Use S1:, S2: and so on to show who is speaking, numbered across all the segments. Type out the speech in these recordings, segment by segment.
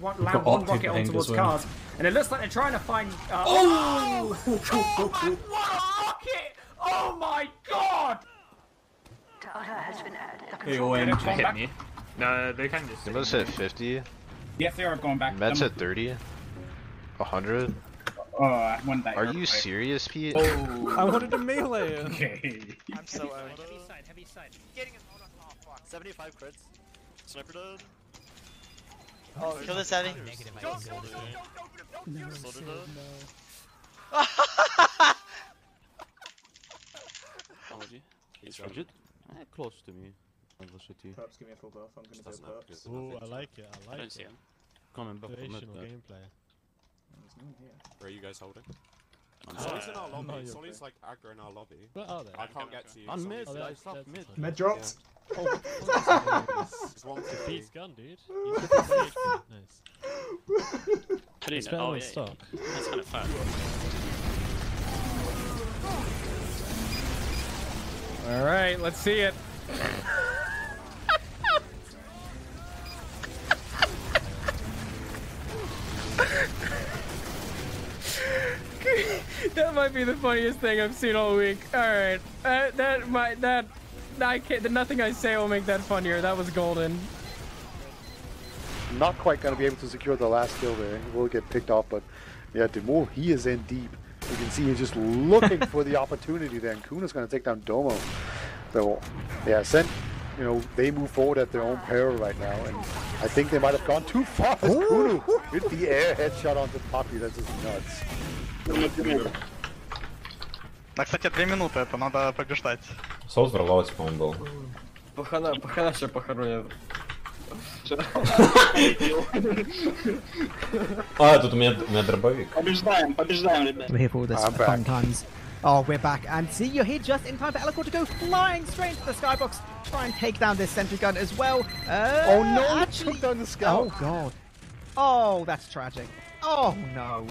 S1: one, land one rocket on towards well. cars, and it looks like they're trying to find. Uh,
S2: oh!
S1: oh! oh my, what a rocket! Oh my god!
S3: Data has been added.
S4: Hey, Owen,
S5: hit me. No, they can just.
S6: They must hit 50.
S4: Yes, they are going back.
S6: Mets at 30. 100.
S4: Oh, I won that.
S6: Are you serious, Pete?
S2: Oh. I wanted to melee him.
S4: Okay.
S7: I'm so owned.
S8: Heavy side, heavy side.
S7: Getting him. Hold on. Fuck.
S9: 75 crits. Sniper dead.
S7: Oh, kill this heavy.
S8: Negative, I can go this way.
S9: No, Soldier dead.
S7: No.
S10: Technology. He's rigid. Eh, close to me. Velocity.
S2: Perhaps give me a full buff. I'm gonna
S10: Doesn't
S2: go
S10: have
S2: perps.
S10: good.
S11: Ooh, I like it. I
S10: I
S11: like
S10: don't
S11: it.
S10: see him. Coming back from mid.
S11: Situational
S10: there.
S11: gameplay.
S2: There's no one here.
S10: Where are you guys holding? On
S11: Uh,
S10: side.
S11: in our lobby. No, you're
S10: Solly's like aggro in our lobby.
S11: Where are they?
S10: I can't get to you.
S11: On
S10: Solly's
S11: mid,
S10: like-
S11: that's- that's
S10: mid.
S11: fine.
S2: Med dropped.
S11: Oh?
S10: It's one
S11: gun, dude. Nice. It's better
S8: oh,
S11: than
S8: yeah,
S11: stock.
S8: That's kind of fun.
S1: All right, let's see it. that might be the funniest thing I've seen all week. All right, uh, that might that I can't. Nothing I say will make that funnier. That was golden.
S12: Not quite going to be able to secure the last kill there. He will get picked off, but yeah, Demo, he is in deep. You can see he's just looking for the opportunity there, and Kuna's going to take down Domo. So, yeah, Sent, you know, they move forward at their own peril right now, and I think they might have gone too far as Kunu hit the air headshot onto Poppy. That's just nuts.
S9: Да, кстати, две минуты, это надо побеждать.
S13: Соус взорвалась, по-моему, был.
S14: Пахана, пахана ще похоронят.
S13: А, тут у меня, у меня дробовик.
S14: Побеждаем, побеждаем, ребят.
S15: Here for all this
S12: I'm back.
S15: fun times. Oh, we're back. And see, you're here just in time for Eloquent to go flying straight into the skybox. Try and take down this sentry gun as well. Uh,
S12: Oh no,
S15: actually-
S12: took down the scout.
S15: Oh, God. Oh, that's tragic. Oh, no.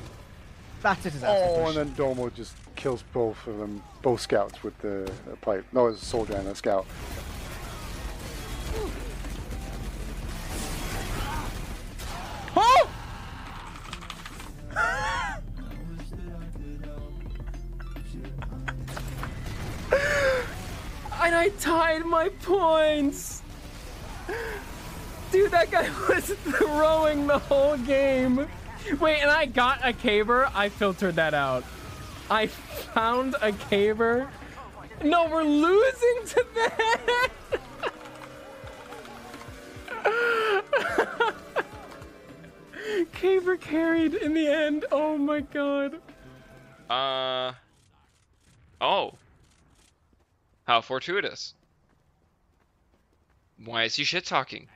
S15: That's a disaster.
S12: Oh,
S15: push.
S12: and then Domo just kills both of them, both scouts with the uh, pipe. No, it's a soldier and a scout.
S1: Oh! and I tied my points. Dude, that guy was throwing the whole game. Wait, and I got a caber. I filtered that out. I found a caber. No, we're losing to that. Caber carried in the end. Oh my god.
S5: Uh. Oh. How fortuitous. Why is he shit talking?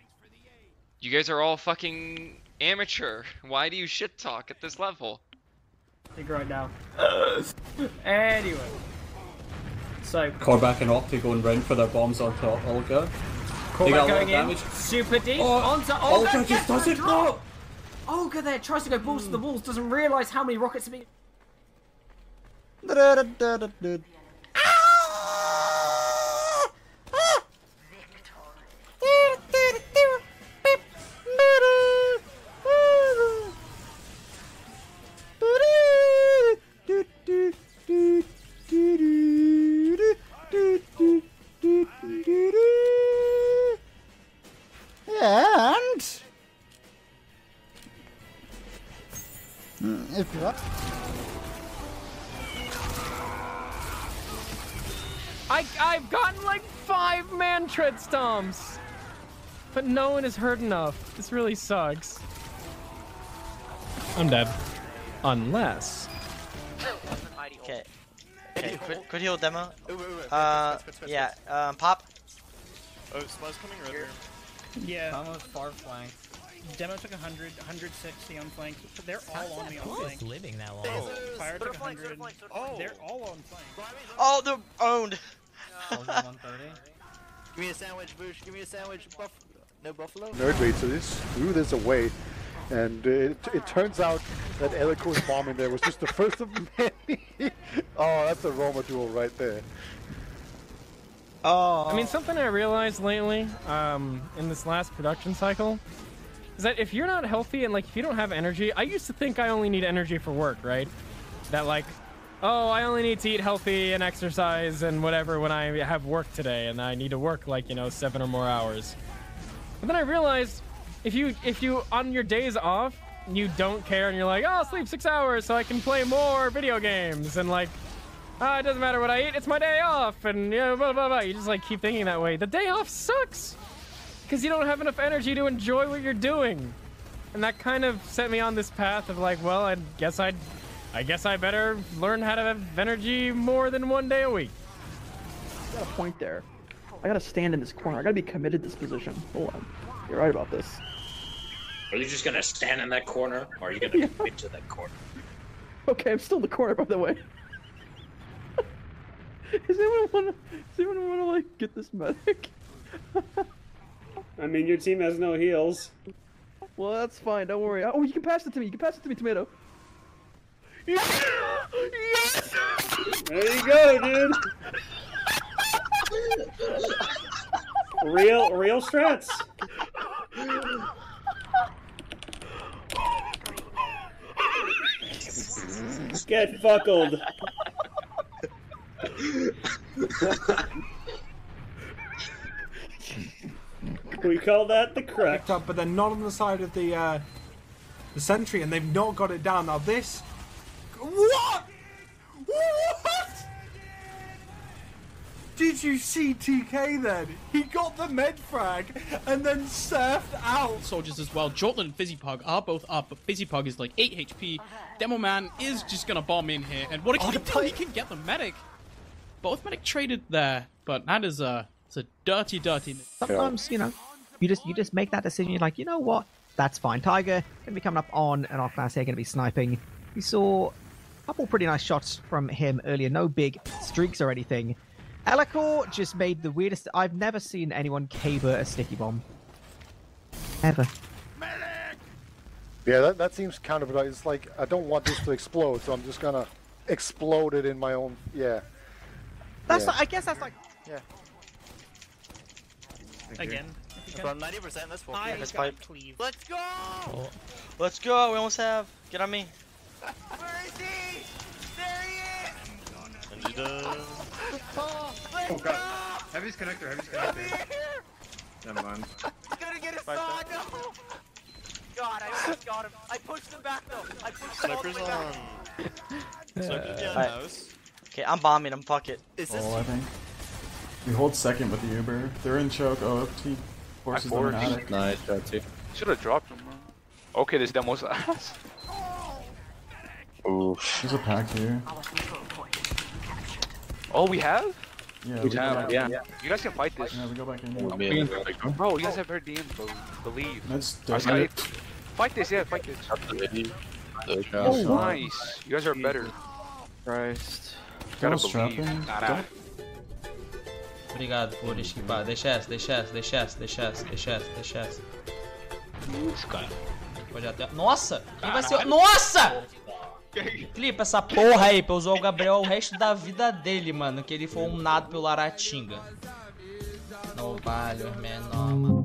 S5: You guys are all fucking amateur. Why do you shit talk at this level?
S1: Think right now. anyway. So,
S4: Korvac and Opti going round for their bombs onto Olga. They got a lot
S1: going
S4: of
S1: in.
S4: damage.
S1: Super deep.
S4: Oh,
S1: onto Olga.
S4: Olga just
S1: gets
S4: doesn't
S1: drop. Olga there tries to go balls to the walls, doesn't realise how many rockets have been. I, I've gotten like five man tread stomps. But no one is hurt enough. This really sucks. I'm dead. Unless.
S7: Okay. Okay, good, good heal demo. Uh, yeah, um, pop.
S9: Oh, Spy's coming right here.
S8: Yeah.
S14: Almost far flank.
S8: Demo took 100, 160 on flank. They're all on me on
S14: Who's
S8: flank.
S14: living that long?
S8: Oh. Fire took
S7: flank,
S8: 100.
S7: flank,
S9: Oh.
S8: They're all on flank.
S7: Oh, they're owned.
S14: Soldier 130.
S9: Give me a sandwich, Boosh. Give me a sandwich. Buff. No buffalo.
S12: Nerd wait, so this threw this away, and uh, it, it turns out that Elico's bomb in there was just the first of many. oh, that's a Roma duel right there.
S15: Oh.
S1: I mean, something I realized lately, um, in this last production cycle, is that if you're not healthy and like if you don't have energy, I used to think I only need energy for work, right? That like, oh, I only need to eat healthy and exercise and whatever when I have work today, and I need to work like you know seven or more hours. But then I realized if you if you on your days off you don't care and you're like, oh, I'll sleep six hours so I can play more video games and like, ah, it doesn't matter what I eat, it's my day off and you know, blah blah blah. You just like keep thinking that way. The day off sucks because you don't have enough energy to enjoy what you're doing, and that kind of set me on this path of like, well, I guess I, I guess I better learn how to have energy more than one day a week.
S16: got a point there. I gotta stand in this corner. I gotta be committed to this position. Hold on. You're right about this.
S17: Are you just gonna stand in that corner, or are you gonna commit to that corner?
S16: Okay, I'm still in the corner, by the way. Does anyone wanna? Does anyone wanna like get this medic?
S18: I mean, your team has no heals.
S16: Well, that's fine. Don't worry. Oh, you can pass it to me. You can pass it to me, tomato. Yes!
S18: There you go, dude. real, real strats. Get fuckled. we call that the crack.
S2: Picked up, but they're not on the side of the uh, the sentry, and they've not got it down. Now this, what? What? Did you see TK then? He got the med frag and then surfed out.
S8: Soldiers as well. Joltland and Fizzy Fizzipug are both up, but Fizzy Fizzipug is like 8 HP. Demo Man is just gonna bomb in here, and what a
S2: Oh,
S8: kill!
S2: the
S8: He can get the medic. Both medic traded there, but that is a it's a dirty, dirty.
S15: Sometimes, you know, you just you just make that decision. You're like, you know what? That's fine. Tiger gonna be coming up on an off class here, gonna be sniping. We saw a couple pretty nice shots from him earlier. No big streaks or anything. Elikor just made the weirdest. I've never seen anyone caber a sticky bomb. Ever.
S12: Yeah, that, that seems counterproductive. It's like I don't want this to explode, so I'm just gonna explode it in my own. Yeah.
S15: That's
S12: Yeah.
S15: like, I guess that's like.
S7: Yeah.
S8: Again.
S9: From 90%, that's full.
S7: Yeah, this pipe.
S8: Cleave.
S9: Let's go! Oh.
S7: Let's go. We almost have. Get on me.
S9: Where is he? There he is!
S7: Oh,
S9: Let's go!
S19: Heavy's connector, heavy's connector. Never mind.
S9: He's gonna get his saw, no! God, I almost got him. I pushed him back though. I pushed him all the way back.
S7: Alright. Okay, I'm bombing him. Fuck it.
S9: Is this
S2: Oh, I think. We hold second with the Uber. They're in choke. Oh, T forces them in attic.
S20: Nice, shot too. Should have dropped him. man. Okay, this demo's ass.
S19: Oof.
S2: There's a pack here.
S20: Oh, we have?
S2: Yeah,
S20: we
S2: we
S20: have.
S2: have,
S20: Yeah.
S2: yeah.
S20: You guys can fight this.
S2: Yeah, we go back in.
S19: Yeah.
S20: Bro, you guys have heard the info. Believe.
S2: That's
S20: I was
S2: dead.
S20: Fight this, yeah, fight this.
S2: Oh,
S20: nice. You guys are better.
S19: Christ.
S20: Gotta
S2: Someone's
S20: believe.
S2: trapping.
S20: Nah, nah.
S21: Obrigado por esquivar. Deixa essa, deixa essa, deixa essa, deixa essa, deixa essa, deixa essa. Pode até. Nossa! Quem vai ser. Nossa! Clipa essa porra aí pra usar o Gabriel o resto da vida dele, mano. Que ele foi um nado pelo Aratinga. Não vale, menor, mano.